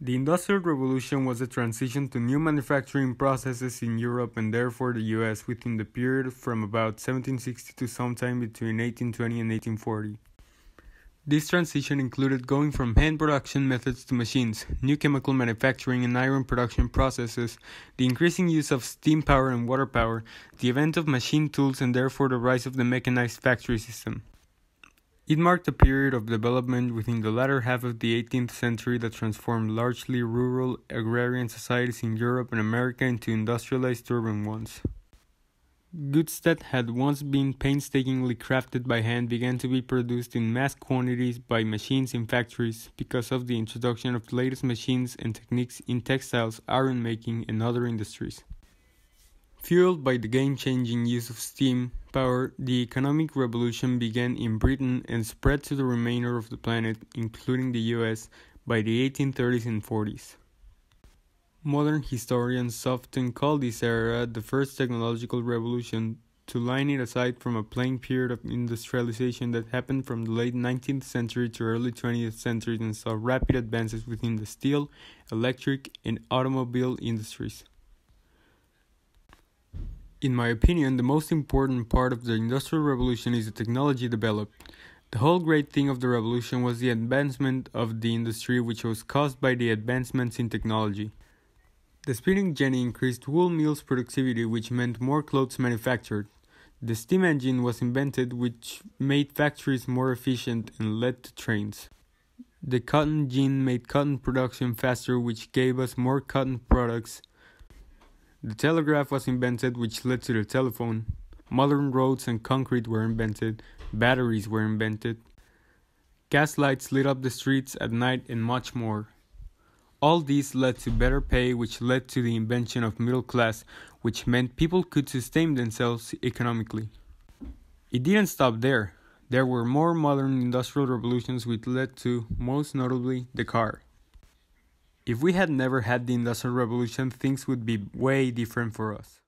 The Industrial Revolution was a transition to new manufacturing processes in Europe and therefore the US within the period from about 1760 to sometime between 1820 and 1840. This transition included going from hand production methods to machines, new chemical manufacturing and iron production processes, the increasing use of steam power and water power, the advent of machine tools, and therefore the rise of the mechanized factory system. It marked a period of development within the latter half of the 18th century that transformed largely rural agrarian societies in Europe and America into industrialized urban ones. Goods that had once been painstakingly crafted by hand began to be produced in mass quantities by machines in factories because of the introduction of the latest machines and techniques in textiles, iron making, and other industries. Fueled by the game changing use of steam power, the economic revolution began in Britain and spread to the remainder of the planet, including the US, by the 1830s and 40s. Modern historians often call this era the first technological revolution, to line it aside from a plain period of industrialization that happened from the late 19th century to early 20th century and saw rapid advances within the steel, electric, and automobile industries. In my opinion, the most important part of the Industrial Revolution is the technology developed. The whole great thing of the revolution was the advancement of the industry, which was caused by the advancements in technology. The spinning jenny increased wool mill's productivity, which meant more clothes manufactured. The steam engine was invented, which made factories more efficient and led to trains. The cotton gin made cotton production faster, which gave us more cotton products. The telegraph was invented, which led to the telephone. Modern roads and concrete were invented. Batteries were invented. Gas lights lit up the streets at night, and much more. All these led to better pay, which led to the invention of middle class, which meant people could sustain themselves economically. It didn't stop there. There were more modern industrial revolutions which led to, most notably, the car. If we had never had the Industrial Revolution, things would be way different for us.